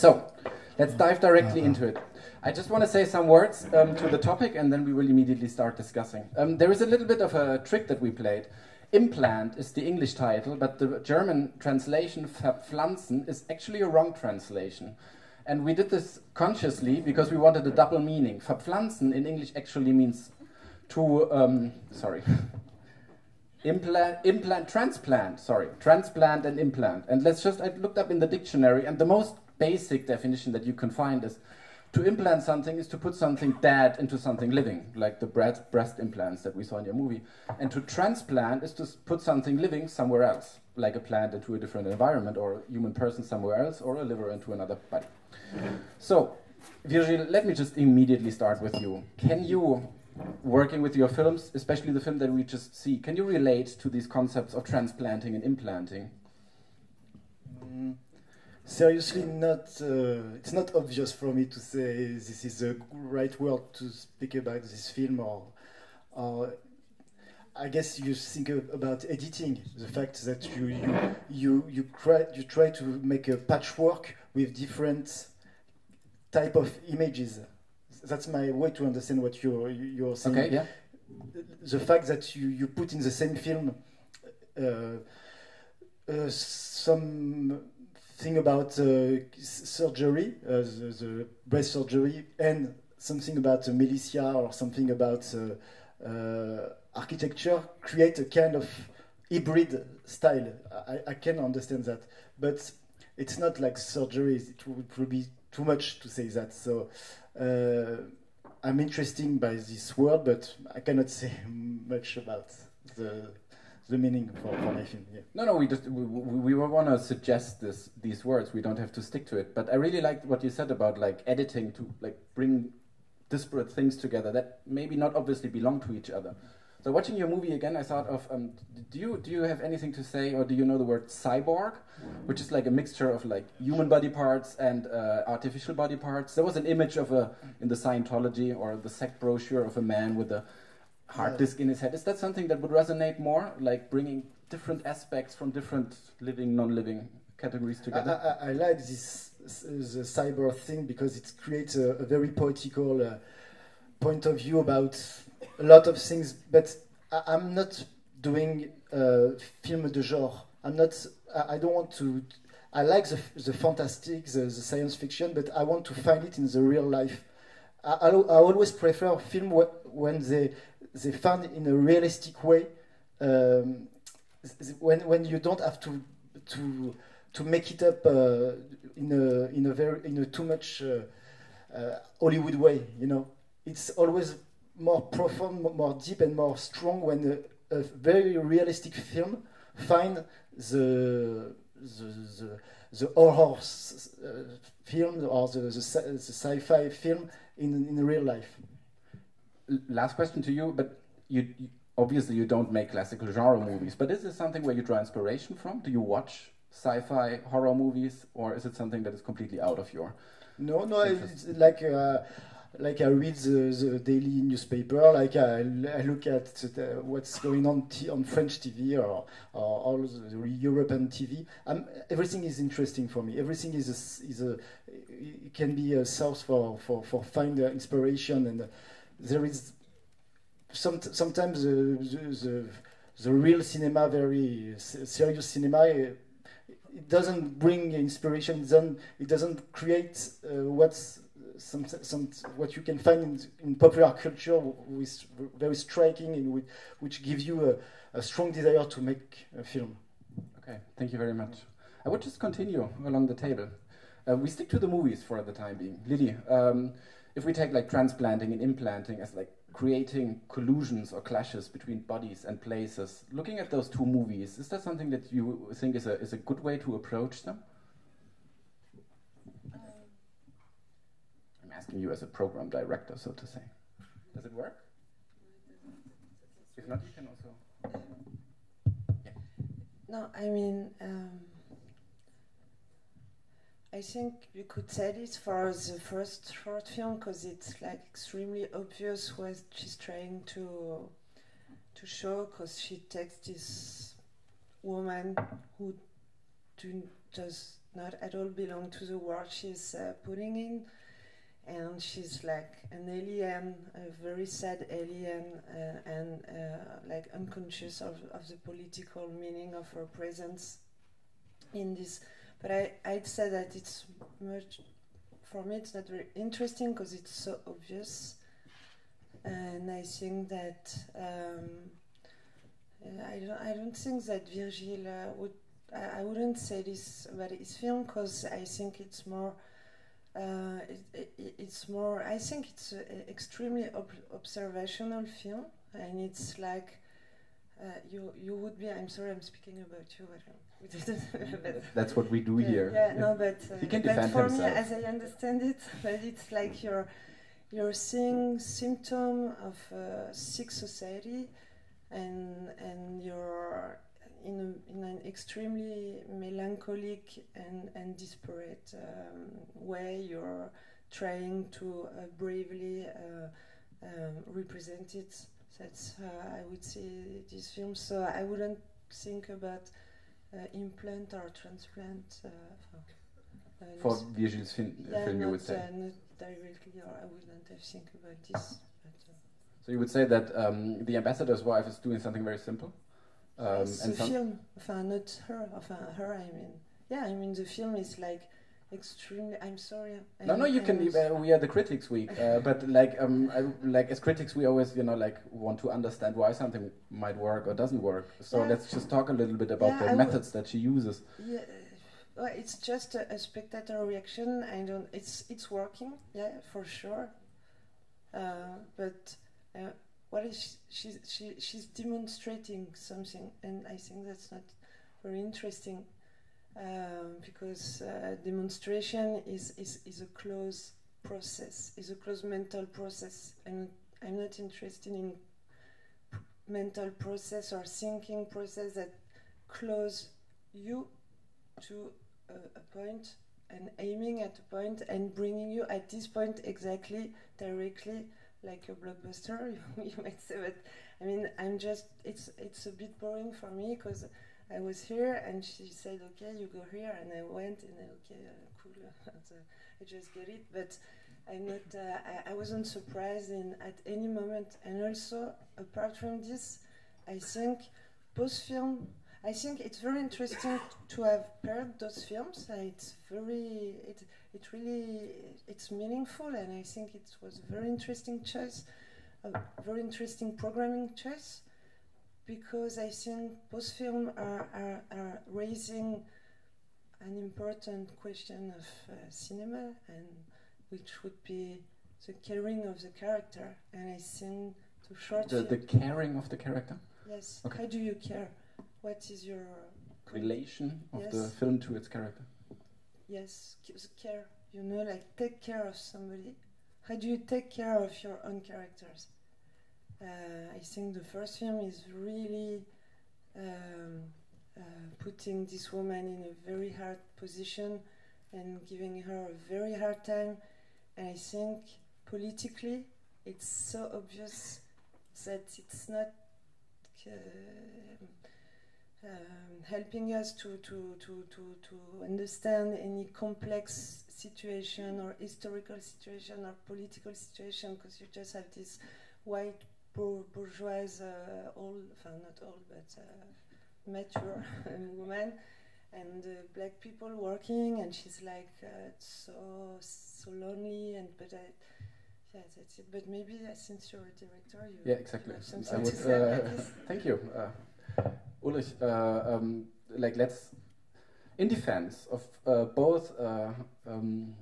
So, let's dive directly into it. I just want to say some words um, to the topic and then we will immediately start discussing. Um, there is a little bit of a trick that we played. Implant is the English title, but the German translation, verpflanzen, is actually a wrong translation. And we did this consciously because we wanted a double meaning. Verpflanzen in English actually means to, um, sorry, implant, implant, transplant, sorry, transplant and implant. And let's just, I looked up in the dictionary, and the most basic definition that you can find is to implant something is to put something dead into something living, like the breast breast implants that we saw in your movie. And to transplant is to put something living somewhere else, like a plant into a different environment, or a human person somewhere else, or a liver into another body. So, Virgil, let me just immediately start with you. Can you, working with your films, especially the film that we just see, can you relate to these concepts of transplanting and implanting? Seriously, not. Uh, it's not obvious for me to say this is the right word to speak about this film, or, or I guess you think about editing, the fact that you you you you try, you try to make a patchwork with different type of images. That's my way to understand what you're you're saying. Okay, yeah. The fact that you, you put in the same film uh, uh, some thing about uh, surgery, uh, the, the, breast surgery, and something about militia or something about uh, architecture, create a kind of hybrid style. I, I can understand that, but it's not like surgery. It would be too much to say that. So uh, I'm interested by this word, but I cannot say much about the the meaning for, for my. Yeah. No, no, we just we, we, we want to suggest this these words. We don't have to stick to it. But I really liked what you said about like editing to like bring disparate things together that maybe not obviously belong to each other. So watching your movie again, I thought of um, do you do you have anything to say, or do you know the word cyborg, which is like a mixture of like human body parts and uh, artificial body parts? There was an image of a in the Scientology or the sect brochure of a man with a hard disk in his head. Is that something that would resonate more, like bringing different aspects from different living, non-living categories together? I, I, I like this the cyber thing because it creates a, a very poetical uh, point of view about a lot of things, but I, am not doing uh, film de genre. I'm not. I, I, don't want to. I like the, the fantastic, the, the, science fiction, but I want to find it in the real life. I, I, I always prefer film when they they found in a realistic way. Um, when when you don't have to to to make it up uh, in a in a very in a too much uh, uh, Hollywood way, you know, it's always more profound, more deep, and more strong when a, a very realistic film find the the, the, the horror uh, film or the, the, the sci-fi film in in real life. Last question to you, but you, you obviously you don't make classical genre movies, but is this something where you draw inspiration from? Do you watch sci-fi horror movies, or is it something that is completely out of your? No, no, it's like. Uh, like I read the, the daily newspaper, like I, I look at the, what's going on on French TV or, or all the European TV. Um, everything is interesting for me. Everything is a, is a it can be a source for for for find inspiration, and there is some sometimes the, the, the real cinema, very serious cinema. It, it doesn't bring inspiration. It doesn't, it doesn't create uh, some, some what you can find in, in popular culture with very striking and with, which gives you a, a, strong desire to make a film. Okay, thank you very much. I would just continue along the table. Uh, we stick to the movies for the time being. Lili, um, if we take like transplanting and implanting as like creating collusions or clashes between bodies and places, looking at those two movies, is that something that you think is a, is a good way to approach them? Um, I'm asking you as a program director, so to say. Does it work? If not, you can also. Yeah. No, I mean, um, I think you could say this for the first short film because it's like extremely obvious what she's trying to to show. Because she takes this woman who do, does not at all belong to the world she's uh, putting in. And she's like an alien, a very sad alien, uh, and uh, like unconscious of, of the political meaning of her presence in this. But I, I'd say that it's much, for me, it's not very interesting because it's so obvious. And I think that um, I don't, I don't think that Virgil uh, would I, I wouldn't say this about his film because I think it's more. Uh, it, it, it's more. I think it's an extremely ob- observational film, and it's like uh, you you would be. I'm sorry, I'm speaking about you. but That's what we do here. Yeah, no, but uh, he can but for himself. me, as I understand it, but it's like you're you're seeing symptom of a sick society, and and you're in, a, in an extremely melancholic and, and disparate um, way. You're trying to uh, bravely uh, um, represent it. That's uh, I would say this film. So I wouldn't think about uh, implant or transplant. Uh, uh, For Virgil's film, yeah, film you would say. not directly, or I wouldn't have think about this. But, so you would say that um, the ambassador's wife is doing something very simple. Um, the film, enfin, not her, enfin, her, I mean. Yeah, I mean, the film is like extremely. I'm sorry. No, no, you can. Uh, we are the critics week, uh, but like, um, I, like as critics, we always, you know, like want to understand why something might work or doesn't work. So yeah. let's just talk a little bit about yeah, the I methods that she uses. Yeah, well, it's just a, a, spectator reaction. I don't. It's it's working. Yeah, for sure. Uh, but uh, what is she, she, she's demonstrating something, and I think that's not very interesting um, because uh, demonstration is, is, is a close process, is a close mental process, and I'm not interested in mental process or thinking process that close you to a, a point and aiming at a point and bringing you at this point exactly directly like a blockbuster, you might say. But I mean, I'm just it's it's a bit boring for me because I was here and she said, "Okay, you go here," and I went and I, okay, uh, cool, I just get it. But I'm not. Uh, I, I wasn't surprised in at any moment. And also, apart from this, I think post film. I think it's very interesting to have paired those films. Uh, it's very it it really it's meaningful, and I think it was a very interesting choice, a very interesting programming choice, because I think post film are, are, are raising an important question of uh, cinema, and which would be the caring of the character, and I think to short the, the caring of the character. Yes. Okay. How do you care? What is your relation of yes. the film to its character? Yes, care. You know, like take care of somebody. How do you take care of your own characters? Uh, I think the first film is really um, uh, putting this woman in a very hard position and giving her a very hard time. And I think politically, it's so obvious that it's not. Uh, um, helping us to, to, to, to, to understand any complex situation or historical situation or political situation because you just have this white bour- bourgeois, uh, old, not old, but uh, mature woman and uh, black people working and she's like uh, so so lonely and but I, yeah that's it. But maybe uh, since you're a director you yeah exactly. I would, thank you Ulrich, uh, um, like let's, in defense of uh, both uh, um,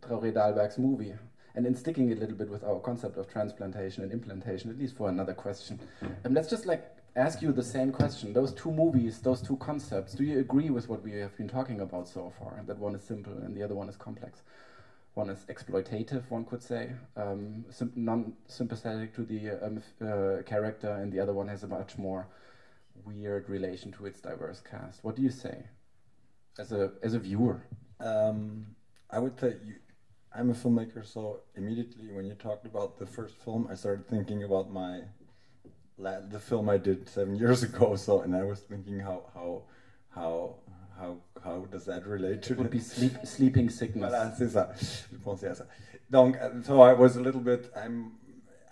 Traoré Dahlberg's movie and in sticking a little bit with our concept of transplantation and implantation, at least for another question, um, let's just like ask you the same question. Those two movies, those two concepts, do you agree with what we have been talking about so far? That one is simple and the other one is complex. One is exploitative, one could say, um, non-sympathetic to the um, uh, character, and the other one has a much more weird relation to its diverse cast. What do you say as a as a viewer? Um, I would say you, I'm a filmmaker, so immediately when you talked about the first film, I started thinking about my the film I did seven years ago. So, and I was thinking how how how how how does that relate to It would be sleep, sleeping sickness. Voilà, c'est ça. Je pensais à ça. Donc, uh, so I was a little bit. I'm.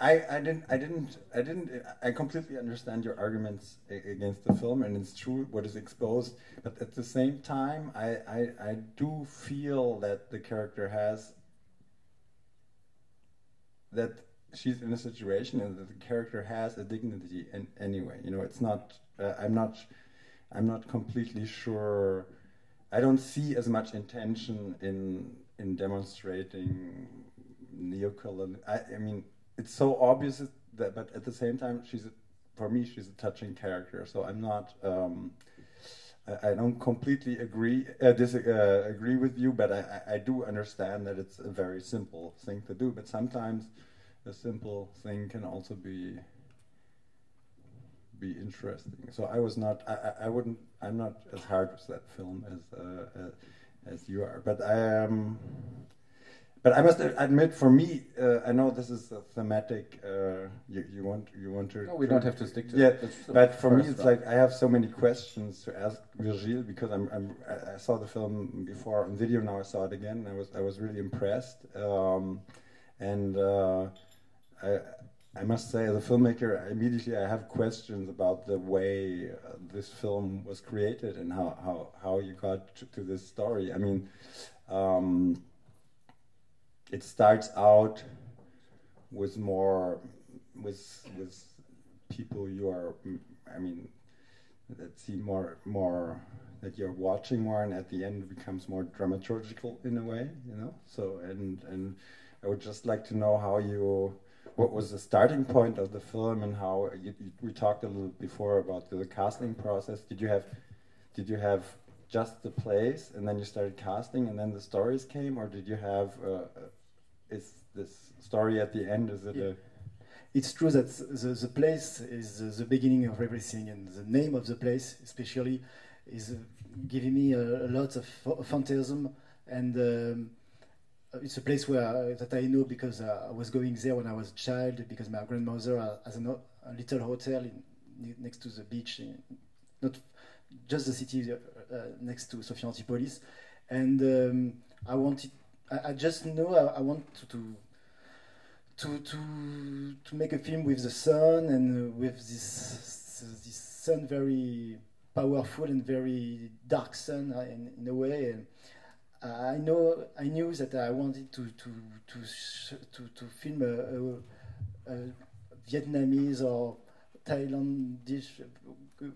I, I didn't I didn't I didn't I completely understand your arguments against the film and it's true what is exposed but at the same time I, I, I do feel that the character has that she's in a situation and that the character has a dignity in, anyway you know it's not uh, I'm not I'm not completely sure I don't see as much intention in in demonstrating neocolonial. I, I mean, it's so obvious that, but at the same time, she's a, for me she's a touching character. So I'm not. Um, I, don't completely agree uh, uh, agree with you, but I, I- do understand that it's a very simple thing to do. But sometimes a simple thing can also be be interesting. So I was not. I, I, wouldn't. I'm not as hard with that film as uh, uh, as you are. But I am. But I must admit, for me, uh, I know this is a thematic. Uh, you, you want you want to. No, we don't have to stick to Yeah, it. But for me, it's round. like I have so many questions to ask Virgil because I'm, I'm I- saw the film before on video. Now I saw it again. And I was I was really impressed, um, and uh, I I must say, as a filmmaker, immediately I have questions about the way uh, this film was created and how how, how you got to, to this story. I mean. Um, it starts out with more with with people you are i mean that see more more that you're watching more and at the end it becomes more dramaturgical in a way you know? So and and i would just like to know how you what was the starting point of the film and how you, you, we talked a little before about the, the casting process. Did you have did you have just the plays and then you started casting and then the stories came or did you have uh, is this story at the end is it Yeah. It's true that the, the place is uh, the beginning of everything, and the name of the place, especially, is uh, giving me a, a lot of ph- phantasm. And um, it's a place where uh, that I know because uh, I was going there when I was a child. Because my grandmother uh, has a, a little hotel in, next to the beach, in, not just the city uh, uh, next to Sophia Antipolis. And um, I wanted, I, I just know I, I want to. to to to to make a film with the sun and uh, with this this sun very powerful and very dark sun uh, in, in a way. And I know I knew that I wanted to to to sh- to, to film a, a, a Vietnamese or Thailandish uh,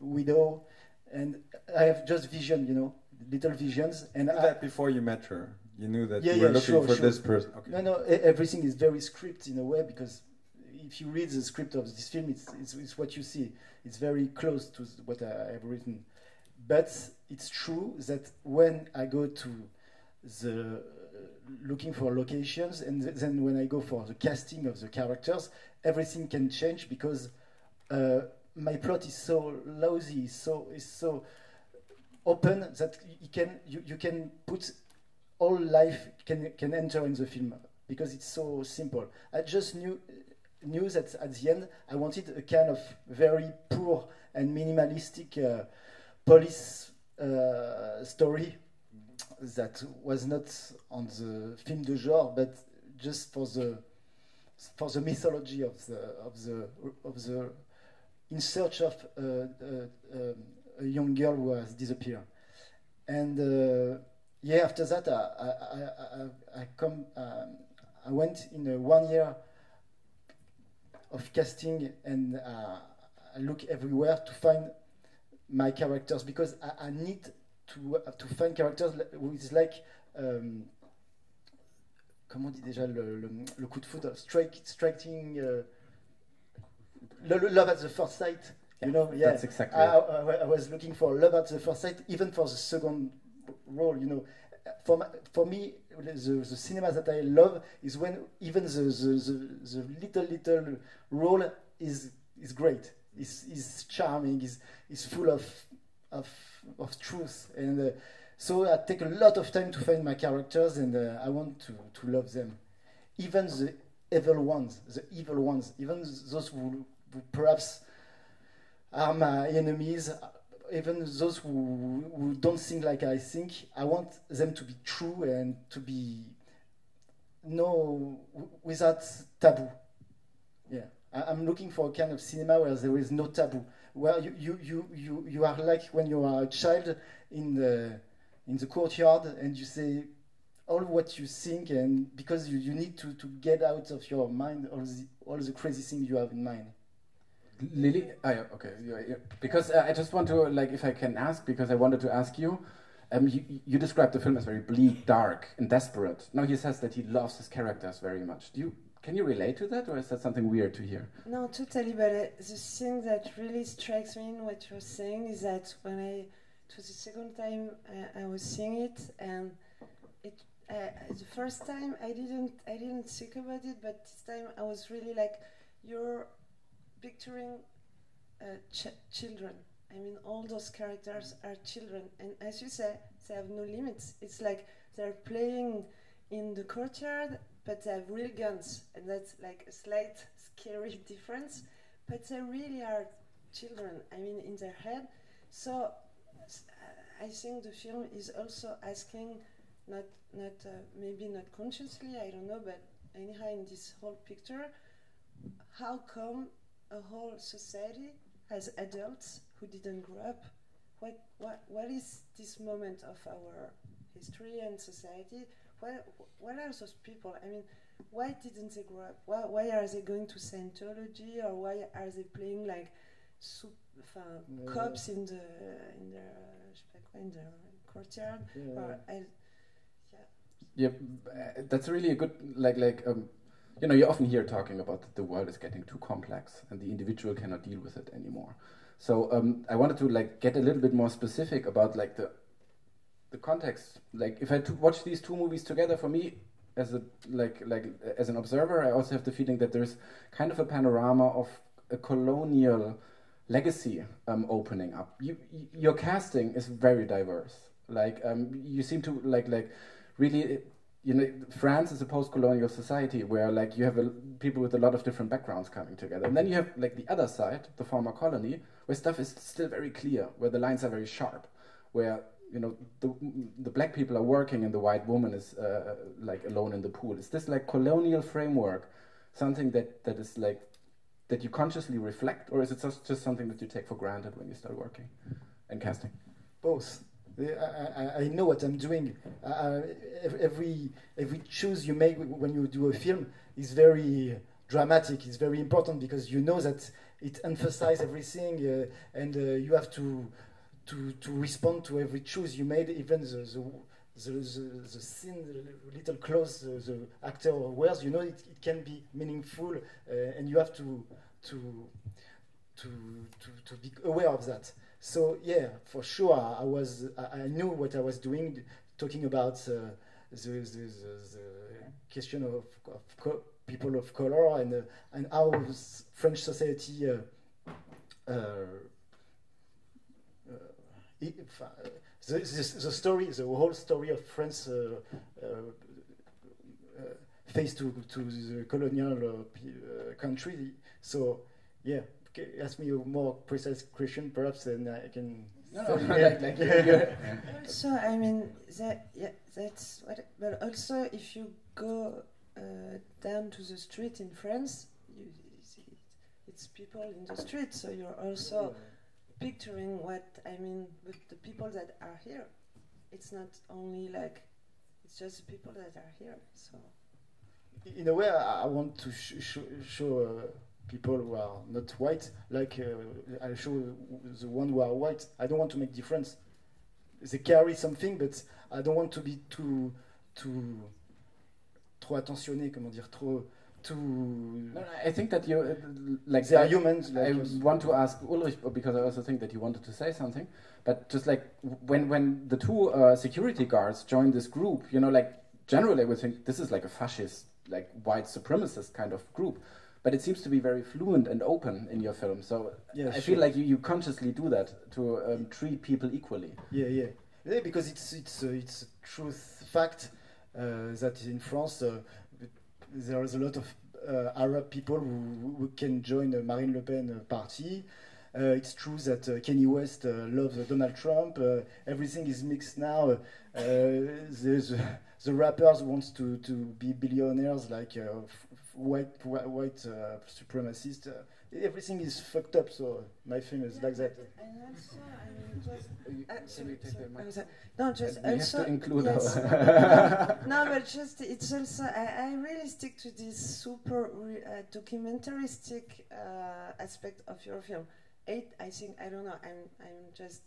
widow. And I have just vision you know little visions. And I, that before you met her you knew that Yeah, you were yeah, looking sure, for sure. this person okay no, no, everything is very scripted in a way because if you read the script of this film, it's, it's, it's what you see. It's very close to what I have written. But it's true that when I go to the looking for locations and th- then when I go for the casting of the characters, everything can change because uh, my plot is so lousy, so is so open that you can you, you can put all life can can enter in the film because it's so simple. I just knew knew that at the end I wanted a kind of very poor and minimalistic uh, police uh, story that was not on the film de genre, but just for the for the mythology of the of the of the in search of uh, uh, um, a young girl who has disappeared, and uh, yeah, after that I I I, I, come um, I went in a one year of casting and uh, I look everywhere to find my characters because I, I need to uh, to find characters is like um, comment on dit déjà le, le, le coup de foudre strike, striking uh, lo- lo- love at the first sight you know yeah That's exactly I. I, I was looking for love at the first sight, even for the second role. You know, for for me, the, the cinema that I love is when even the the, the, the little little role is is great. is is charming. is is full of of of truth, and uh, so I take a lot of time to find my characters, and uh, I want to to love them, even the evil ones, the evil ones, even those who, who perhaps are my enemies. Even those who, who don't think like I think, I want them to be true and to be no without taboo. Yeah, I, I'm looking for a kind of cinema where there is no taboo, where you you, you, you, you are like when you are a child in the in the courtyard and you say all what you think and because you, you need to, to get out of your mind all the all the crazy things you have in mind. Lili, oh, yeah, okay, yeah, yeah. because uh, I just want to like, if I can ask, because I wanted to ask you. Um, you, you described the film as very bleak, dark, and desperate. Now he says that he loves his characters very much. Do you can you relate to that, or is that something weird to hear? No, totally. But uh, the thing that really strikes me in what you're saying is that when I, it was the second time uh, I was seeing it, and it uh, the first time I didn't I didn't think about it, but this time I was really like, you're picturing uh, ch- children. I mean, all those characters are children, and as you say, they have no limits. It's like they're playing in the courtyard, but they have real guns, and that's like a slight scary difference. But they really are children. I mean, in their head. So I think the film is also asking, not not uh, maybe not consciously, I don't know, but anyhow, in this whole picture, how come a whole society has adults who didn't grow up? What what what is this moment of our history and society? What what are those people? I mean, why didn't they grow up? Why, why are they going to Scientology or why are they playing like soup, enfin, Yeah. cops in the in their je sais pas quoi, in their courtyard? Or I, Yeah, uh, that's really a good like like um, you know you often hear talking about that the world is getting too complex and the individual cannot deal with it anymore. So um, I wanted to like get a little bit more specific about like the the context. Like if I watch these two movies together, for me as a like like as an observer, I also have the feeling that there's kind of a panorama of a colonial legacy um, opening up. You, your casting is very diverse. Like um, you seem to like like really you know France is a post-colonial society where like you have a, people with a lot of different backgrounds coming together, and then you have like the other side, the former colony, where stuff is still very clear, where the lines are very sharp, where you know the the black people are working and the white woman is uh, like alone in the pool. Is this like colonial framework something that that is like that you consciously reflect, or is it just just something that you take for granted when you start working and casting? both. I, I, know what I'm doing. Uh, every every choose you make when you do a film is very dramatic. It's very important because you know that it emphasizes everything, uh, and uh, you have to to to respond to every choose you made, even the the, the, the, the scene, the little clothes the, the actor wears. You know, it, it can be meaningful, uh, and you have to to to to to be aware of that. So yeah, for sure, I, was I, knew what I was doing, talking about uh, the, the, the, question of, of people of color and uh, and how French society. Uh, uh, uh, the, the, story, the whole story of France faced to, to the colonial uh, country. So, yeah, ask me a more precise question, perhaps, and I can. No, no, say- like, like you're, you're, Also, I mean that yeah, that's what. But also, if you go uh, down to the street in France, you see it's people in the street. So you're also picturing what I mean with the people that are here. It's not only like it's just the people that are here. So in a way, I I want to sh- sh- show uh, people who are not white, like uh, I show the one who are white. I don't want to make difference. They carry something, but I don't want to be too, too, trop attentionné, comment dire, trop, too. No, I think that you uh, like They are I- humans. I Like us. want to ask Ulrich because I also think that you wanted to say something. But just like when when the two uh, security guards join this group, you know, like generally I would think this is like a fascist, like white supremacist kind of group. But it seems to be very fluent and open in your film. So Yeah, I sure. feel like you, you consciously do that to um, treat people equally. Yeah, yeah, yeah. Because it's it's uh, it's a truth fact uh, that in France uh, there is a lot of uh, Arab people who, who can join the Marine Le Pen uh, party, Uh, it's true that uh, Kanye West uh, loves Donald Trump. everything is mixed now. there's the rappers wants to, to be billionaires like white white supremacists everything is fucked up. So my film is yeah, like that. And also, I mean, just, uh, sorry, sorry, sorry. no, just we also have to include yes. no, but just it's also I, I really stick to this super re, uh, documentaristic uh, aspect of your film. Eight, I think I don't know. I'm I'm just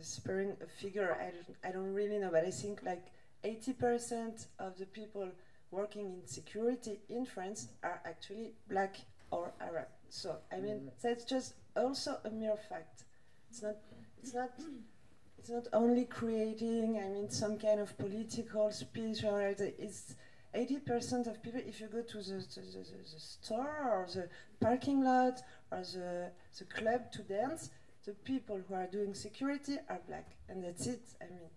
sparing a figure. I don't I don't really know, but I think like eighty percent of the people working in security in France are actually black or Arab. So I mean mm. that's just also a mere fact. It's not it's not it's not only creating I mean some kind of political speech or it's 80% of people if you go to the, the, the, the, store or the parking lot or the, the club to dance the people who are doing security are black and that's it I mean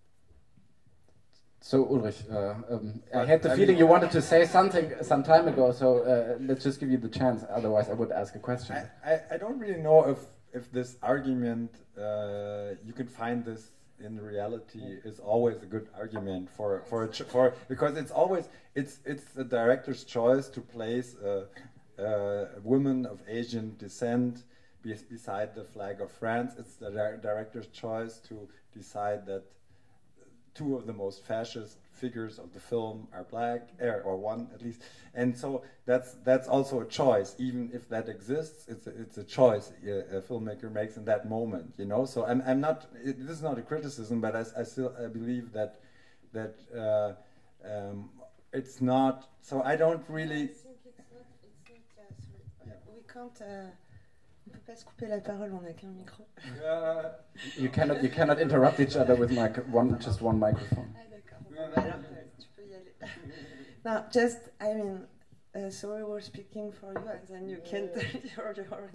so Ulrich, uh, um, I had the I feeling mean, you wanted to say something some time ago. So uh, let's just give you the chance. Otherwise, I would ask a question. I, I, I don't really know if if this argument uh, you can find this in reality is always a good argument for for for because it's always it's it's the director's choice to place a, a woman of Asian descent beside the flag of France. It's the director's choice to decide that two of the most fascist figures of the film are black, er, or one at least, and so that's that's also a choice. Even if that exists, it's a, it's a choice a, filmmaker makes in that moment. You know, so I'm I'm not. It, this is not a criticism, but I, I still I believe that that uh, um, it's not. So I don't really. I think it's not. It's not. Uh, yeah. We can't. Uh, pas se couper la parole, on n'a qu'un micro. You cannot you cannot interrupt each other with mic one just one microphone. Ah d'accord. Alors, tu peux y aller. no, just I mean, uh, so we were speaking for you, and then you can tell your your.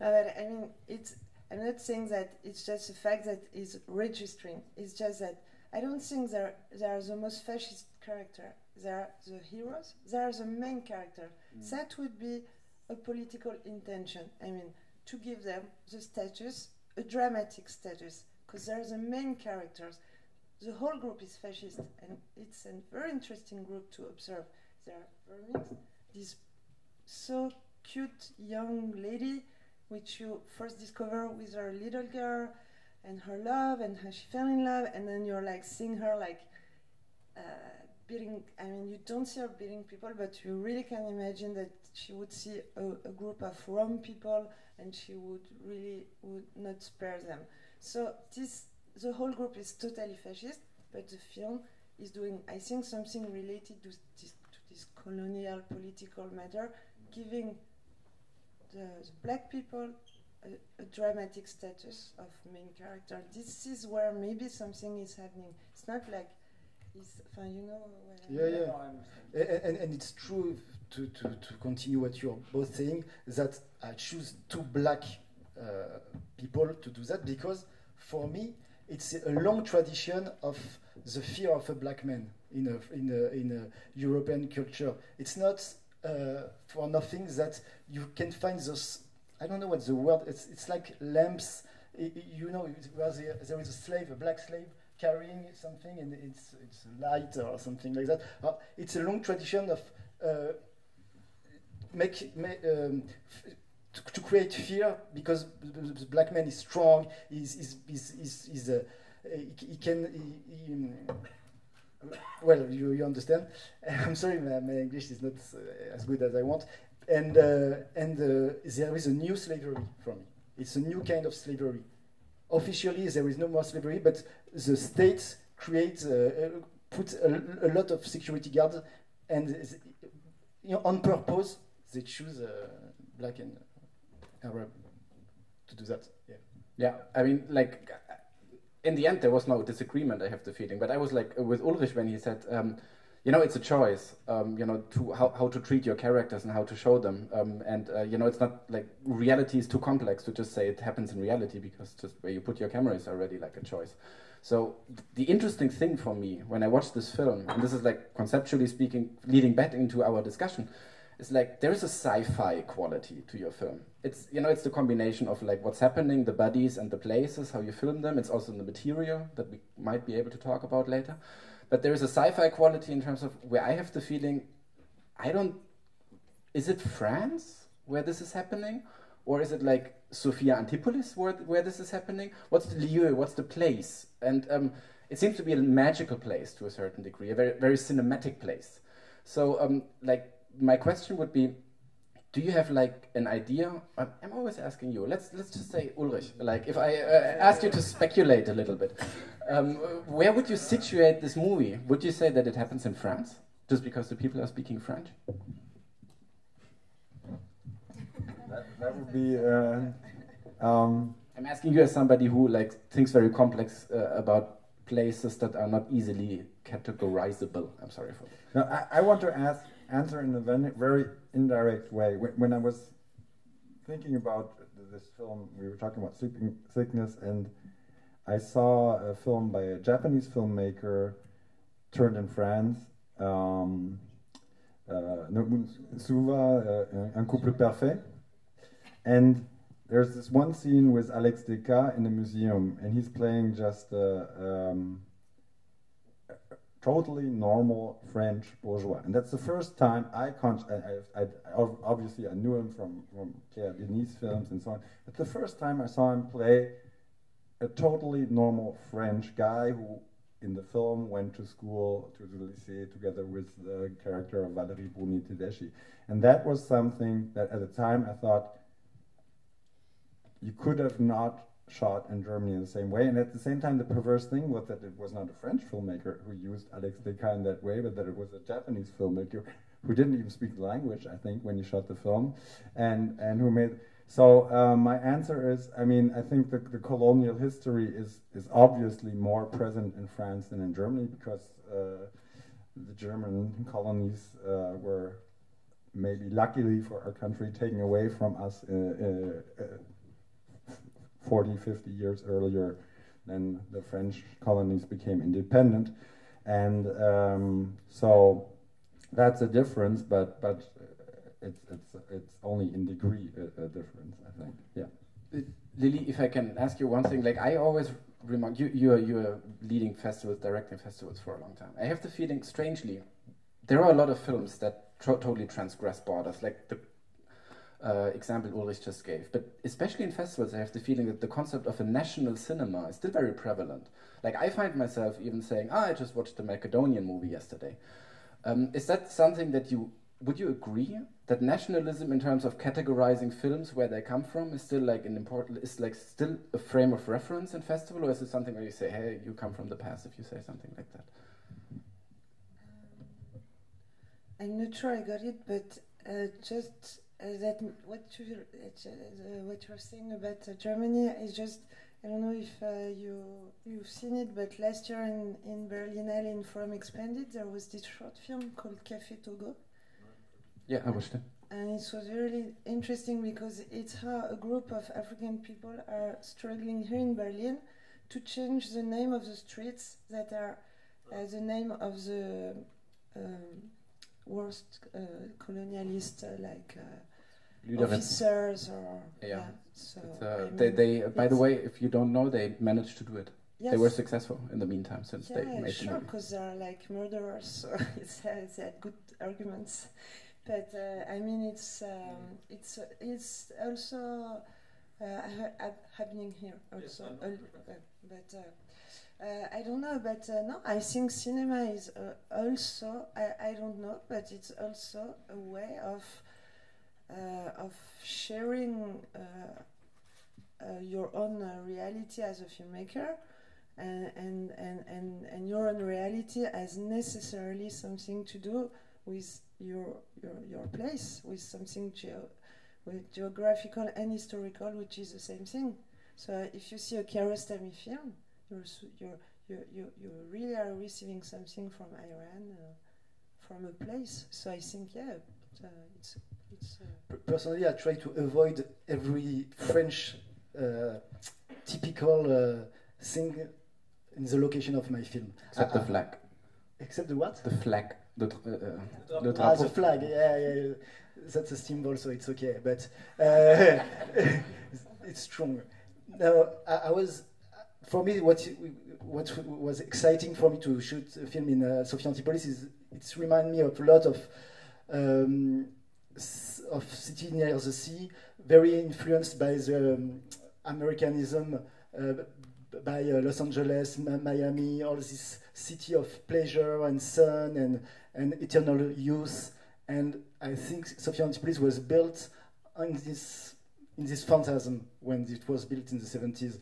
No, but I mean, it's. I'm not saying that it's just a fact that is registering. It's just that I don't think there there are the most fascist character. There are the heroes. There are the main character. Mm. That would be a political intention. I mean, to give them the status, a dramatic status, because they're the main characters. The whole group is fascist, and it's a very interesting group to observe. They're very mixed. This so cute young lady, which you first discover with her little girl and her love and how she fell in love, and then you're like seeing her like. Uh, beating i mean you don't see her beating people but you really can imagine that she would see a, a, group of Rome people and she would really would not spare them. So this the whole group is totally fascist but the film is doing i think something related to this, to this colonial political matter giving the, the black people a, a, dramatic status of main character. This is where maybe something is happening. It's not like you know. yeah, yeah. And, and, and, it's true to, to, to continue what you're both saying that I choose two black uh, people to do that because for me it's a long tradition of the fear of a black man in a, in a, in a European culture. It's not uh, for nothing that you can find those. I don't know what the word. It's it's like lamps. you know, where there is a slave, a black slave carrying something and it's, it's light or something like that. Uh, it's a long tradition of uh, make, make um, to, to, create fear because the, black man is strong, is is is is, uh, he, he, can he, he, um, well you, you understand. I'm sorry, my, my English is not uh, as good as I want. And uh, and uh, there is a new slavery for me. It's a new kind of slavery officially there is no more slavery, but the state creates, uh, uh put a, a, lot of security guards, and you know, on purpose they choose uh, black and Arab to do that. Yeah. Yeah, I mean, like in the end, there was no disagreement. I have the feeling, but I was like with Ulrich when he said. Um, you know, it's a choice, um, you know, to how, how to treat your characters and how to show them. Um, and, uh, you know, it's not like reality is too complex to just say it happens in reality because just where you put your camera is already like a choice. So the interesting thing for me when I watched this film, and this is like conceptually speaking, leading back into our discussion, is like there is a sci-fi quality to your film. It's you know it's the combination of like what's happening, the bodies and the places, how you film them. It's also in the material that we might be able to talk about later. But there is a sci-fi quality in terms of where I have the feeling, I don't. Is it France where this is happening, or is it like Sophia Antipolis where where this is happening? What's the lieu? What's the place? And um, it seems to be a magical place to a certain degree, a very very cinematic place. So um, like my question would be do you have like an idea i'm, I'm always asking you let's let's just say ulrich like if i uh, ask you to speculate a little bit um, where would you situate this movie would you say that it happens in france just because the people are speaking french that, would be uh, um, i'm asking you as somebody who like thinks very complex uh, about places that are not easily categorizable i'm sorry for that no, I, I want to ask answer in a very indirect way. When, when I was thinking about this film, we were talking about sleeping sickness, and I saw a film by a Japanese filmmaker turned in France. Um, uh, Suwa, uh, Un couple parfait. And there's this one scene with Alex Descas in a museum, and he's playing just a, um, totally normal French bourgeois. And that's the first time I, con- I, I, I, obviously I knew him from, from Claire Denis films and so on. But the first time I saw him play a totally normal French guy who in the film went to school, to the lycée, together with the character of Valérie Bruni Tedeschi. And that was something that at the time I thought you could have not shot in Germany in the same way. And at the same time, the perverse thing was that it was not a French filmmaker who used Alex Descas in that way, but that it was a Japanese filmmaker who didn't even speak the language, I think, when he shot the film, and, and who made. So um, my answer is, I mean, I think the, the colonial history is, is obviously more present in France than in Germany because uh, the German colonies uh, were maybe luckily for our country taken away from us uh, uh, uh 40, 50 years earlier than the French colonies became independent. And um, so that's a difference, but, but it's, it's, it's only in degree a, a difference, I think. Yeah. Uh, Lili, if I can ask you one thing, like I always remind you, you're, you're leading festivals, directing festivals for a long time. I have the feeling, strangely, there are a lot of films that totally transgress borders, like the uh, example Ulrich just gave. But especially in festivals, I have the feeling that the concept of a national cinema is still very prevalent. Like I find myself even saying, "Ah, I just watched the Macedonian movie yesterday." Um, is that something that you would you agree that nationalism, in terms of categorizing films where they come from, is still like an important is like still a frame of reference in festival, or is it something where you say, "Hey, you come from the past" if you say something like that? I'm not sure I got it, but uh, just that what you uh, what you're saying about uh, Germany is just I don't know if uh, you you've seen it, but last year in in Berlinale in Forum Expanded there was this short film called Café Togo. Yeah, I watched it. And it was really interesting because it's how a group of African people are struggling here in Berlin to change the name of the streets that are uh, the name of the um, worst uh, colonialist uh, like uh, officers or yeah. yeah. So uh, they, they by the way, if you don't know, they managed to do it. Yes. They were successful in the meantime since yeah, they made sure, because they're like murderers, so it's, it's had good arguments. But uh, I mean, it's um, it's it's also uh, happening here also, yes, but. Uh, I don't know, but uh, no, I think cinema is uh, also, I, I don't know, but it's also a way of, uh, of sharing uh, uh, your own reality as a filmmaker and, and, and, and, and your own reality as necessarily something to do with your, your, your place, with something with geographical and historical, which is the same thing. So if you see a Kiarostami film, you're, you're, you you you really are receiving something from Iran, uh, from a place. So I think, yeah, uh, it's. it's uh, Personally, I try to avoid every French uh, typical uh, thing in the location of my film. Except the flag. Except the what? The flag. The, uh, the, ah, the flag, yeah, yeah. yeah. that's a symbol, so it's okay. But uh, it's strong. Now, I, I, was, for me, what what was exciting for me to shoot a film in uh, Sophia Antipolis is it's remind me of a lot of um, of city near the sea, very influenced by the um, Americanism, uh, by uh, Los Angeles, Miami, all this city of pleasure and sun and, and eternal youth. And I think Sophia Antipolis was built in this, in this phantasm when it was built in the 70s.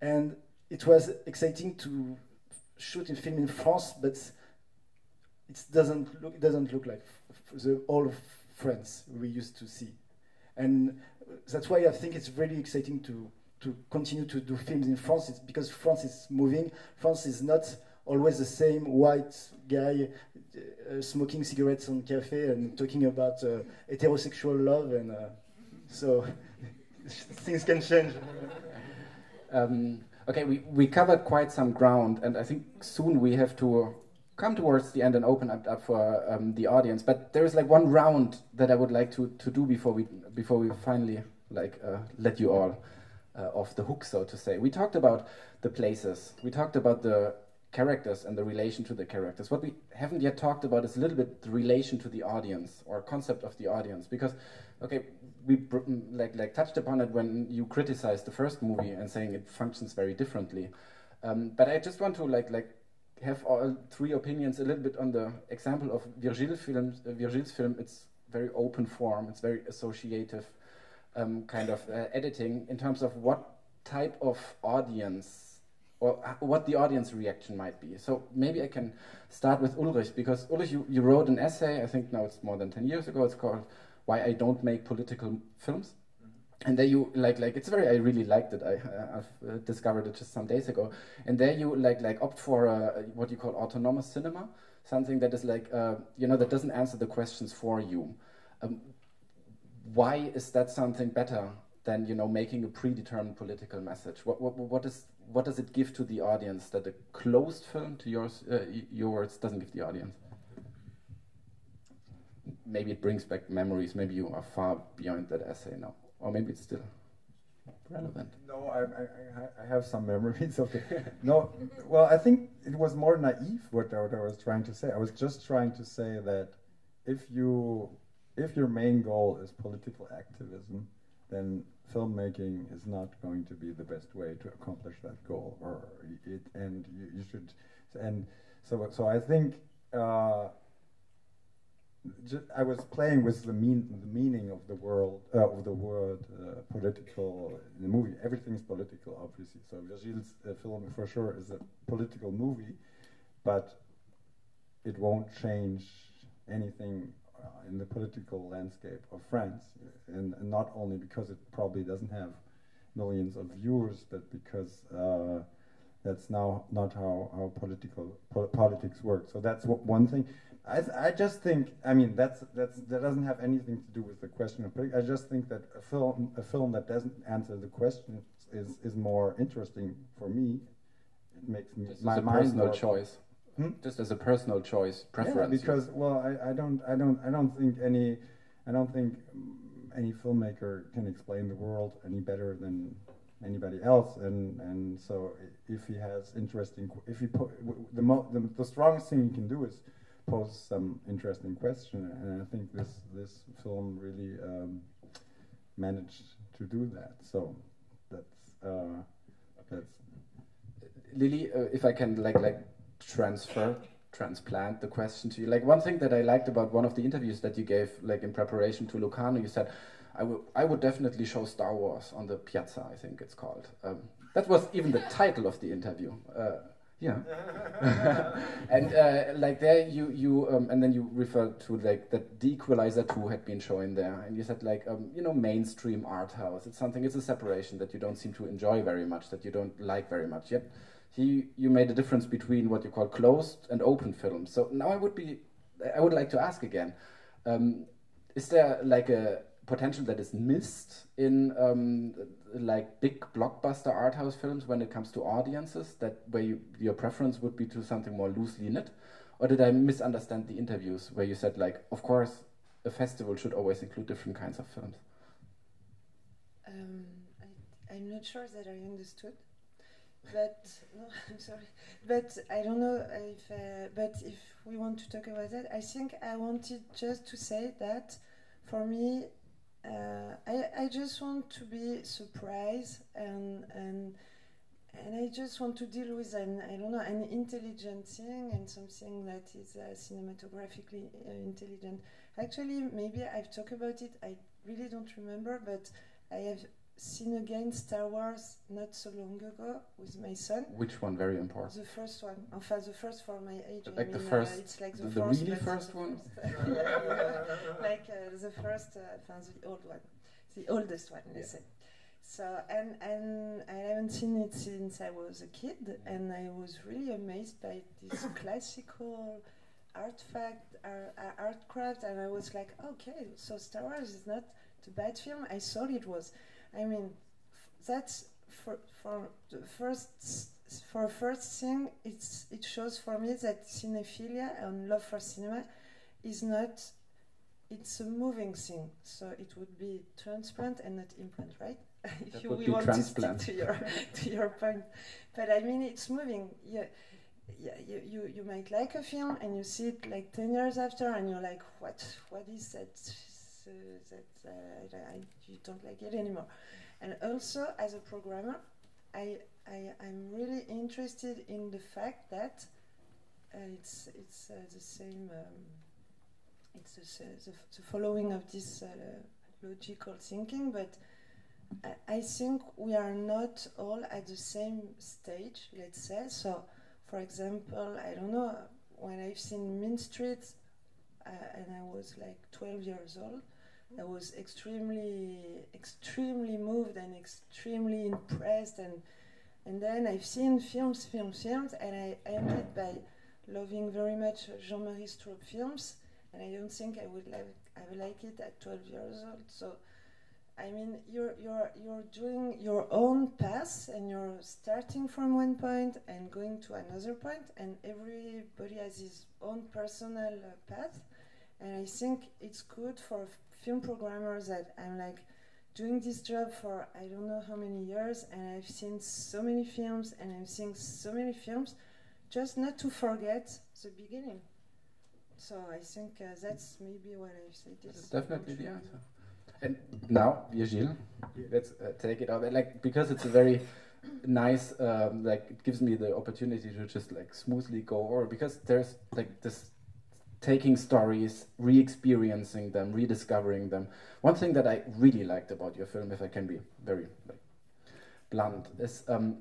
And it was exciting to shoot a film in France, but it doesn't look, it doesn't look like the old France we used to see. And that's why I think it's really exciting to, to continue to do films in France. It's because France is moving. France is not always the same white guy uh, smoking cigarettes on cafe and talking about uh, heterosexual love. And uh, so things can change. Um, okay, we, we covered quite some ground, and I think soon we have to come towards the end and open up, up for um, the audience. But there is like one round that I would like to, to do before we before we finally like uh, let you all uh, off the hook, so to say. We talked about the places. We talked about the characters and the relation to the characters. What we haven't yet talked about is a little bit the relation to the audience or concept of the audience. Because, okay, we mm, like like touched upon it when you criticized the first movie and saying it functions very differently. Um, but I just want to like like have all three opinions a little bit on the example of Virgil films. Uh, Virgil's film. It's very open form. It's very associative um, kind of uh, editing in terms of what type of audience or what the audience reaction might be. So maybe I can start with Ulrich because Ulrich, you, you wrote an essay. I think now it's more than ten years ago. It's called "Why I Don't Make Political Films." And there you like like it's very I really liked it. I I've uh, discovered it just some days ago. And there you like like opt for a, what you call autonomous cinema something that is like uh, you know that doesn't answer the questions for you. Um, why is that something better than you know making a predetermined political message? What what, what is what does it give to the audience that a closed film to yours uh, yours doesn't give the audience? Maybe it brings back memories. Maybe you are far beyond that essay now or maybe it's still relevant. No, I, I, I have some memories of it. no, well, I think it was more naive what, what I was trying to say. I was just trying to say that if you if your main goal is political activism, then filmmaking is not going to be the best way to accomplish that goal, or it, and you, you should, and so so I think. Uh, I was playing with the mean the meaning of the world uh, of the word uh, political in the movie. Everything's political, obviously. So Virgil's uh, film for sure is a political movie, but it won't change anything uh, in the political landscape of France, and, and, not only because it probably doesn't have millions of viewers, but because uh, that's now not how how political po politics work. So that's one thing. I, I just think I mean that's that's that doesn't have anything to do with the question of I just think that a film a film that doesn't answer the question is is more interesting for me. It makes me just my a mind personal choice. Hmm? Just as a personal choice preference. Yeah, because well I, I don't I don't I don't think any I don't think any filmmaker can explain the world any better than anybody else and and so if he has interesting if he put the, mo, the the strongest thing he can do is pose some interesting question, and I think this this film really um, managed to do that. So that's uh, that's. Lili, uh, if I can like like transfer transplant the question to you. Like one thing that I liked about one of the interviews that you gave, like in preparation to Locarno, you said, "I would I would definitely show Star Wars on the Piazza. I think it's called." Um, that was even the title of the interview. Uh, yeah. and uh, like there, you you um, and then you referred to like that the Equalizer two had been shown there, and you said like um, you know mainstream art house. It's something. It's a separation that you don't seem to enjoy very much, that you don't like very much. Yet, he you made a difference between what you call closed and open films. So now I would be, I would like to ask again, um, is there like a potential that is missed in um, like big blockbuster art house films when it comes to audiences that where you, your preference would be to something more loosely knit or did i misunderstand the interviews where you said like of course a festival should always include different kinds of films? Um, I, I'm not sure that I understood, but no, I'm sorry, but I don't know if. Uh, but if we want to talk about that, I think I wanted just to say that for me, uh, I I just want to be surprised and and and I just want to deal with an I don't know an intelligent thing and something that is uh, cinematographically uh, intelligent. Actually, maybe I've talked about it. I really don't remember, but I have seen again Star Wars not so long ago with my son. Which one? Very important. The first one. Enfin, the first for my age. Like I the first- Uh, it's like the, the- fourth, really first one? first- like uh, the first, uh, the old one, the oldest one, let's say. So and and I haven't seen it since I was a kid, and I was really amazed by this classical artifact, ar- ar- art craft, and I was like, okay, so Star Wars is not the bad film I thought it was. I mean, that's for for the first for first thing, it's it shows for me that cinephilia and love for cinema is not. It's a moving thing, so it would be transplant and not implant, right? if That you we want transplant. to stick to your to your point, but I mean it's moving. Yeah, yeah. You, you you might like a film and you see it like ten years after, and you're like, what what is that? That I, you don't like it anymore. And also as a programmer, I I I'm really interested in the fact that uh, it's it's uh, the same. Um, it's the, the, the following of this uh, logical thinking, but I, I think we are not all at the same stage. Let's say so. For example, I don't know when I've seen Mean Streets, uh, and I was like 12 years old. I was extremely, extremely moved and extremely impressed, and and then I've seen films, films, films, and I ended by loving very much Jean-Marie Straub films, and I don't think I would like I would like it at 12 years old. So, I mean, you're you're you're doing your own path, and you're starting from one point and going to another point, and everybody has his own personal uh, path. And I think it's good for film programmer that I'm like doing this job for I don't know how many years, and I've seen so many films, and I'm seeing so many films, just not to forget the beginning. So I think uh, that's maybe what I said. That's definitely the answer. And now, Virgil, let's uh, take it up. And, Like because it's a very nice, um, like it gives me the opportunity to just like smoothly go over because there's like this taking stories, re-experiencing them, rediscovering them. One thing that I really liked about your film, if I can be very like blunt, is um,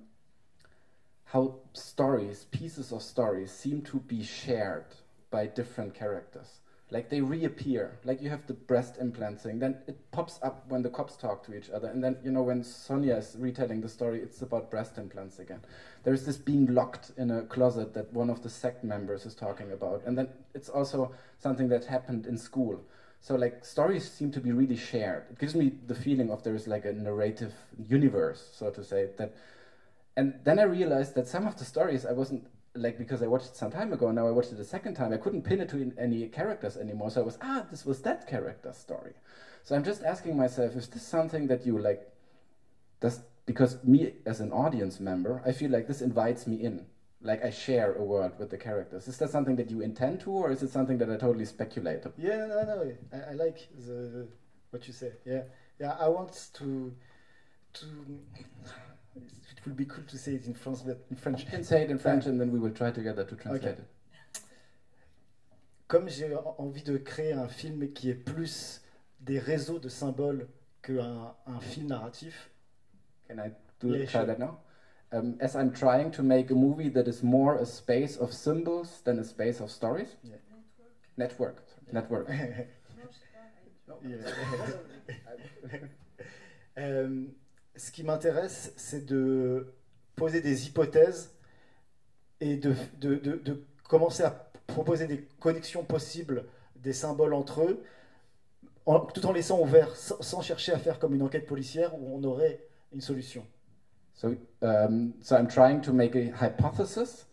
how stories, pieces of stories, seem to be shared by different characters. Like they reappear. Like you have the breast implant thing, then it pops up when the cops talk to each other, and then you know when Sonia is retelling the story, it's about breast implants again. There's this being locked in a closet that one of the sect members is talking about, and then it's also something that happened in school. So like stories seem to be really shared. It gives me the feeling of there is like a narrative universe, so to say, that and then I realized that some of the stories I wasn't like because I watched it some time ago. And now I watched it a second time. I couldn't pin it to any characters anymore. So I was ah, this was that character's story. So I'm just asking myself, is this something that you like? Does because me as an audience member, I feel like this invites me in. Like I share a world with the characters. Is that something that you intend to, or is it something that I totally speculate? Yeah, no, no. I, I like the what you say. Yeah, yeah. I want to to. It would be cool to say it in France, but in French. You can say it in French, and then we will try together to translate Okay. it. Comme j'ai envie de créer un film qui est plus des réseaux de symboles qu'un un film narratif, Can I do Yeah, try sure. that now? Um, as I'm trying to make a movie that is more a space of symbols than a space of stories. Yeah. Network. Network. Euh, ce qui m'intéresse, c'est de poser des hypothèses et de, de- de- de commencer à proposer des connexions possibles des symboles entre eux, en- tout en laissant ouvert, sans, sans chercher à faire comme une enquête policière où on aurait une solution. So, um, so I'm trying to make a hypothesis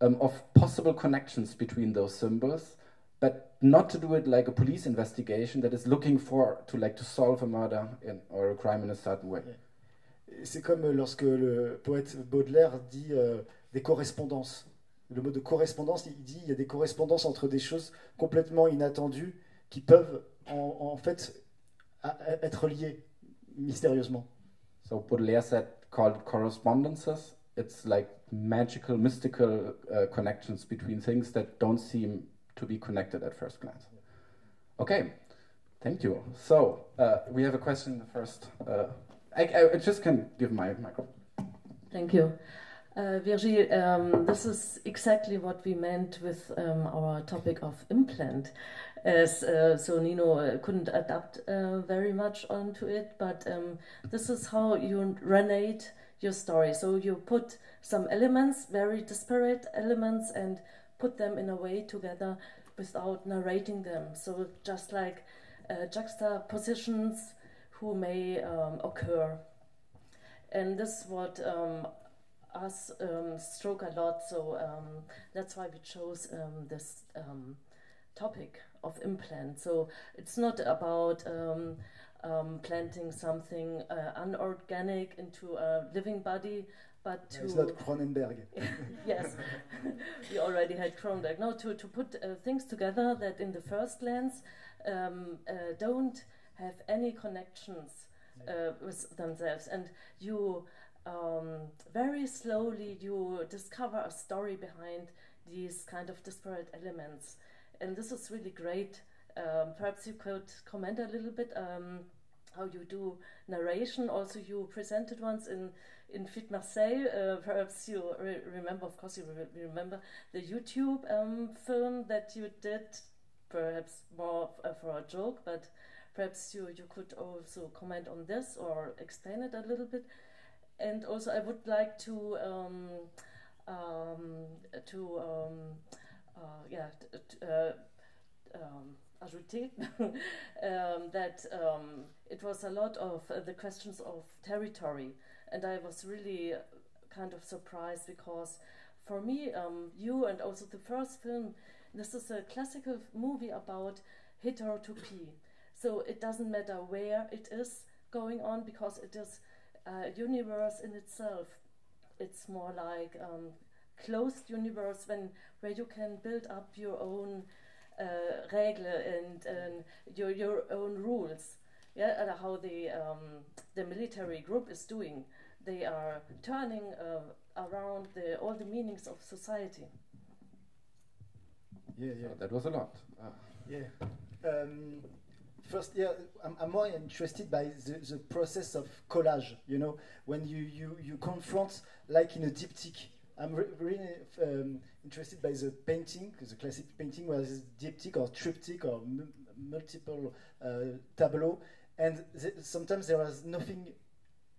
um, of possible connections between those symbols, but not to do it like a police investigation that is looking for to like to solve a murder in, or a crime in a certain way. C'est comme lorsque le poète Baudelaire dit euh, des correspondances. Le mot de correspondance, il dit il y a des correspondances entre des choses complètement inattendues qui peuvent en, fait être liées mystérieusement. So Baudelaire said called correspondences. It's like magical, mystical uh, connections between things that don't seem to be connected at first glance. Okay, thank you. So uh, we have a question. The first, uh, I, I just can give my microphone. Thank you. Uh, Virgil, um, this is exactly what we meant with um, our topic of implant. As uh, so, Nino uh, couldn't adapt uh, very much onto it, but um, this is how you renate your story. So you put some elements, very disparate elements, and put them in a way together without narrating them. So just like uh, juxtapositions who may um, occur and this is what um, us um, stroke a lot. So um, that's why we chose um, this um, topic of implant. So it's not about um, um, planting something uh, unorganic into a living body, but to It's not Cronenberg. yes, we already had Cronenberg. No, to, to put uh, things together that in the first glance um, uh, don't have any connections uh, with themselves, and you um, very slowly you discover a story behind these kind of disparate elements, and this is really great. Um, perhaps you could comment a little bit um, how you do narration. Also, you presented once in in FID Marseille. Uh, perhaps you re- remember, of course, you re- remember the YouTube um, film that you did. Perhaps more uh, for a joke, but perhaps you, you could also comment on this or explain it a little bit. And also, I would like to um, um, to um, uh, yeah uh, um, ajouter um, that it was a lot of uh, the questions of territory, and I was really kind of surprised because for me, um, you and also the first film, this is a classical movie about heterotopy. So it doesn't matter where it is going on because it is a universe in itself. It's more like um, closed universe when where you can build up your own uh, regle and, and your your own rules. Yeah, how the um, the military group is doing. They are turning uh, around the, all the meanings of society. Yeah, yeah. So that was a lot. Uh, Yeah. Um, first, yeah, I'm, I'm more interested by the, the process of collage. You know, when you, you, you confront, like in a diptych. I'm re- really um, interested by the painting, the classic painting where there's diptych or triptych or multiple uh, and th- sometimes there is nothing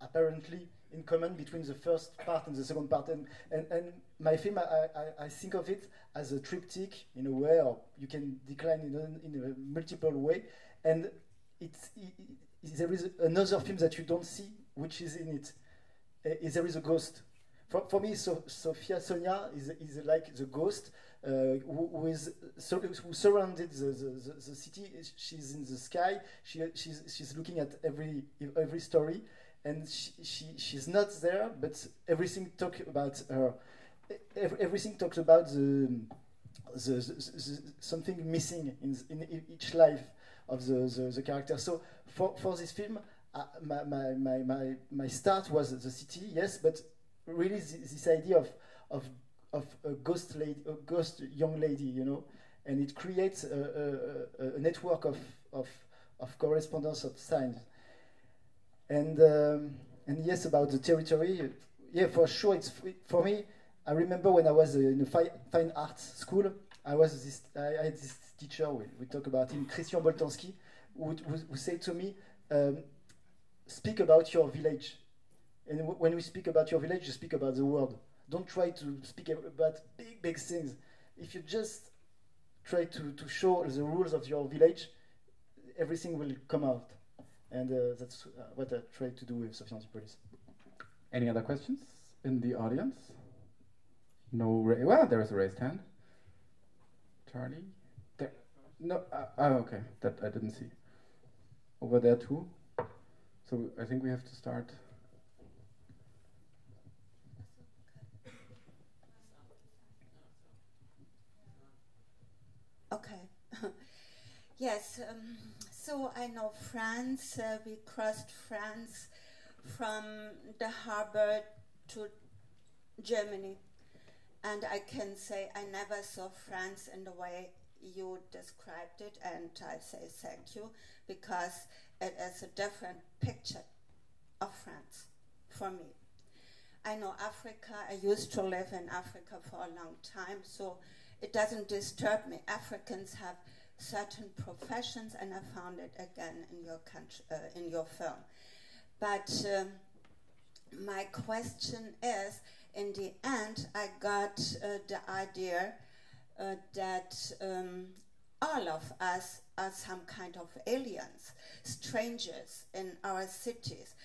apparently in common between the first part and the second part. And, and, and my film, I, I, I think of it as a triptych in a way, or you can decline in a, in a multiple way. And it's, i i there is another film that you don't see, which is in it. Uh, there is a ghost. For, for me, so, Sophia Sonia is, is like the ghost uh, who, who is sur- who surrounded the, the, the, the city. She's in the sky. She, she's, she's looking at every every story, and she, she she's not there. But everything talk about her. Ev- everything talks about the, the, the, the something missing in, in each life of the, the, the character. So for, for this film, uh, my, my, my, my, start was the city, yes, but really this, idea of, of, of a ghost lady, a ghost young lady, you know, and it creates a, a, a network of, of, of correspondence of signs. And, um, and yes, about the territory, yeah, for sure, it's for me. I remember when I was in a fi- fine arts school, I was this, I had this teacher, we, we talk about him, Christian Boltanski, who, who, who said to me, um, speak about your village. And w- when we speak about your village, you speak about the world. Don't try to speak about big, big things. If you just try to, to show the rules of your village, everything will come out. And uh, that's uh, what I try to do with Sophia Antipolis. any other questions in the audience? No. Ra- well, there is a raised hand. Charlie. No, uh, oh, okay, that I didn't see. Over there too. So I think we have to start. Okay. yes. Um, so I know France. Uh, we crossed France from the harbor to Germany. And I can say I never saw France in the way you described it, and I say thank you because it is a different picture of France for me. I know Africa, I used to live in Africa for a long time, so it doesn't disturb me. Africans have certain professions, and I found it again in your country, uh, in your film. But um, my question is, in the end, I got uh, the idea uh, that um, all of us are some kind of aliens, strangers in our cities.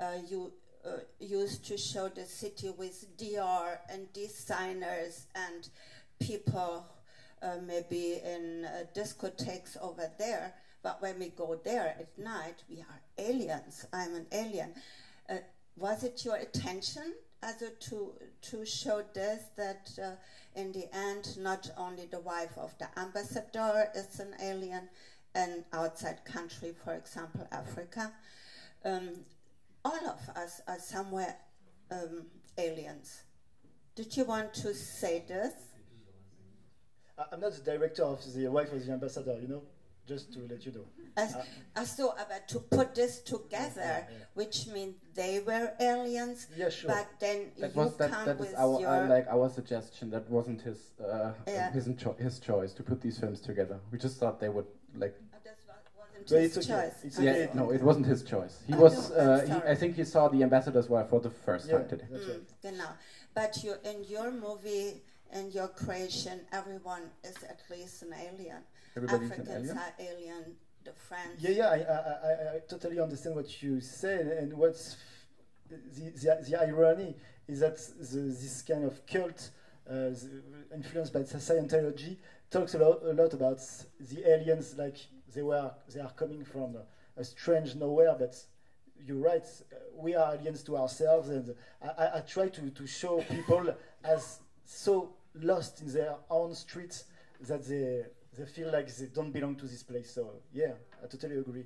Uh, you uh, used to show the city with DR and designers and people uh, maybe in uh, discotheques over there. But when we go there at night, we are aliens. I'm an alien. Uh, was it your intention as a, to to show this that uh, in the end, not only the wife of the ambassador is an alien, an outside country, for example, Africa. Um, all of us are somewhere um, aliens. Did you want to say this? I'm not the director of the wife of the ambassador, you know, just to let you know. As, Uh, though about to put this together, Yeah, yeah. which means they were aliens, Yeah, sure. but then That you was that. come That with is our your uh, like our suggestion. That wasn't his uh, Yeah. his his choice to put these films together. We just thought they would like. Oh, wasn't But his it's okay. choice. It's Okay. okay. Yeah, no, it wasn't his choice. He I was. I'm Uh, he. I think he saw the ambassador's wife for the first Yeah, time today. that's right. Mm, genau. But you, in your movie, in your creation, everyone is at least an alien. Everybody's an Africans alien. are alien. The French. Yeah, yeah, I, I, I, I totally understand what you said, and what's the, the, the irony is that the, this kind of cult, uh, influenced by Scientology, talks a lot, a lot about the aliens, like they were, they are coming from a, a strange nowhere. But you're right, we are aliens to ourselves, and I, I, I try to, to show people as so lost in their own streets that they they feel like they don't belong to this place. So yeah, I totally agree.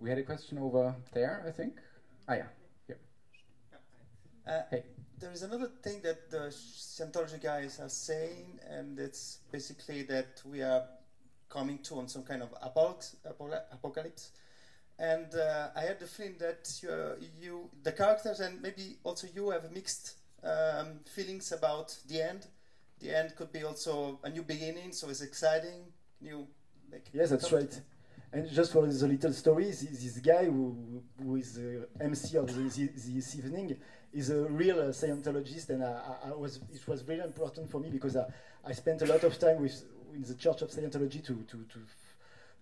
We had a question over there, I think. Ah, yeah. Here. Uh, Hey. There is another thing that the Scientology guys are saying, and it's basically that we are coming to on some kind of apocalypse. apocalypse. And uh, I had the feeling that you, you, the characters, and maybe also you, have mixed um, feelings about the end. The end could be also a new beginning, so it's exciting. New, like Yes, that's right. And just for the little story, this, this guy who, who is the MC of the, this evening is a real uh, Scientologist, and I, I, was it was very important for me because I, I spent a lot of time with in the Church of Scientology to to to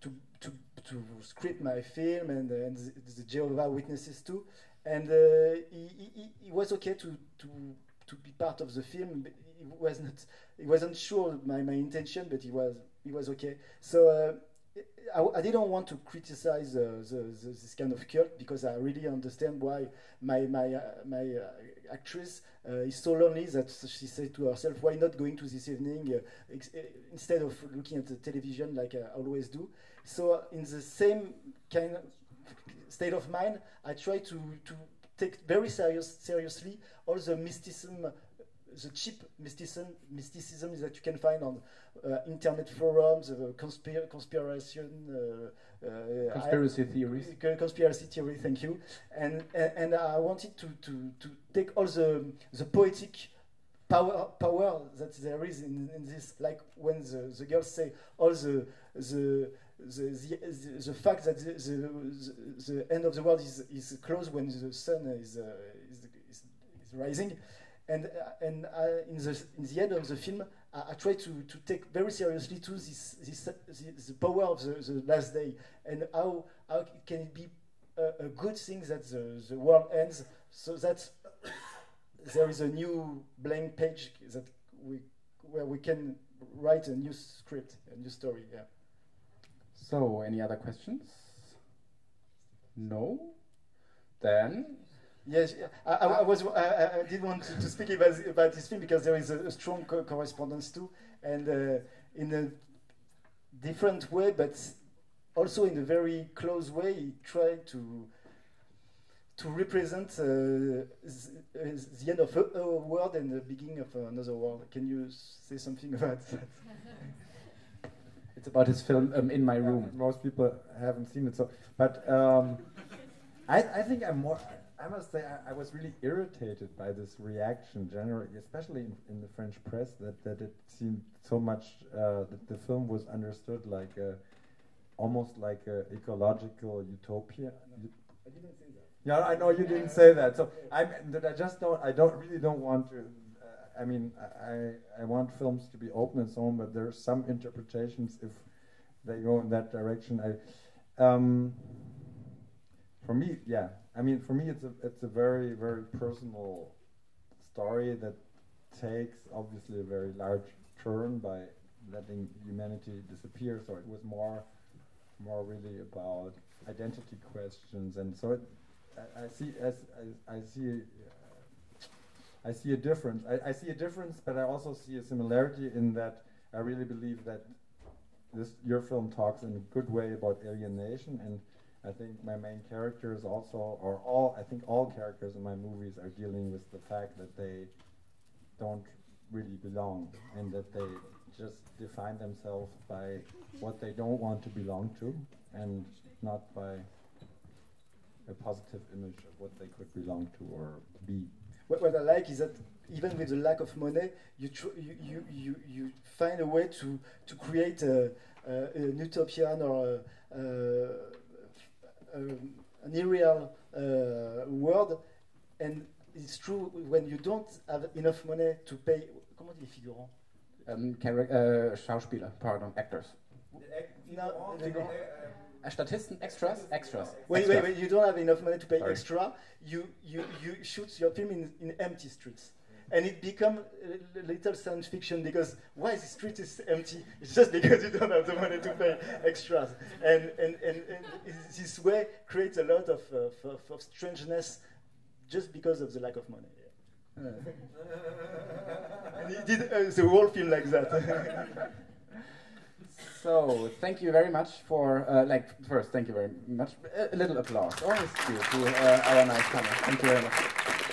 to, to, to script my film and, and the, the Jehovah Witnesses too, and uh, he, he, he was okay to to to be part of the film. He was not he wasn't sure my, my intention, but he was he was okay. So. Uh, I, I didn't want to criticize uh, the, the, this kind of cult because I really understand why my my uh, my actress is so lonely that she said to herself, "Why not going to this evening instead of looking at the television like I always do?" So in the same kind of state of mind, I try to to take very serious seriously all the mysticism the cheap mysticism, mysticism that you can find on uh, internet forums, uh, conspir- conspiration, uh, uh, Conspiracy theories. Conspiracy theory. Thank you. And, and I wanted to, to, to take all the the poetic power power that there is in, in this, like when the, the girls say all the the the, the, the, the fact that the, the, the end of the world is, is close when the sun is, uh, is, is, is rising and uh, and uh, in the in the end of the film, I, I try to, to take very seriously to this this the, the power of the, the last day and how how can it be a, a good thing that the, the world ends so that there is a new blank page that we where we can write a new script, a new story. Yeah. So, any other questions? No? Then Yes, I, I, I was. I, I did want to, to speak about, about this film because there is a, a strong co- correspondence too, and uh, in a different way, but also in a very close way, he tried to to represent uh, uh, the end of a, a world and the beginning of another world. Can you say something about that? it's about his film um, In My Yeah, Room. most people haven't seen it, so but um, I, I think I'm more. I must say I, I was really irritated by this reaction, generally, especially in, in the French press, that, that it seemed so much uh, that the film was understood like a, almost like an ecological utopia. I didn't say that. Yeah, I know you didn't say that. So I'm I just don't. I don't really don't want to. Uh, I mean, I I want films to be open and so on, but there are some interpretations if they go in that direction. I, um, for me, yeah. I mean, for me, it's a it's a very very personal story that takes obviously a very large turn by letting humanity disappear. So it was more more really about identity questions, and so it I, I see as I, I see uh, I see a difference. I, I see a difference, but I also see a similarity in that I really believe that this your film talks in a good way about alienation, and I think my main characters also, or all I think all characters in my movies are dealing with the fact that they don't really belong, and that they just define themselves by what they don't want to belong to, and not by a positive image of what they could belong to or be. What, what I like is that even with the lack of money, you you, you, you, you find a way to, to create a, a, an utopian or a, a, an irreal uh, world. And it's true when you don't have enough money to pay. Comment dit les figurants Um, uh, Schauspieler, pardon, actors. No, they don't. Uh, Statisten, extras, extras. Wait, extras. wait, wait! You don't have enough money to pay Sorry. extra. You, you, you shoot your film in, in empty streets, and it becomes a l- little science fiction because why the street is empty? It's just because you don't have the money to pay extras, and and and, and this way creates a lot of, uh, of, of strangeness, just because of the lack of money. Uh, and he did uh, the whole film like that. So, thank you very much for, uh, like, first, thank you very much. A, little applause. Always due to uh, our nice panel. Thank you very much.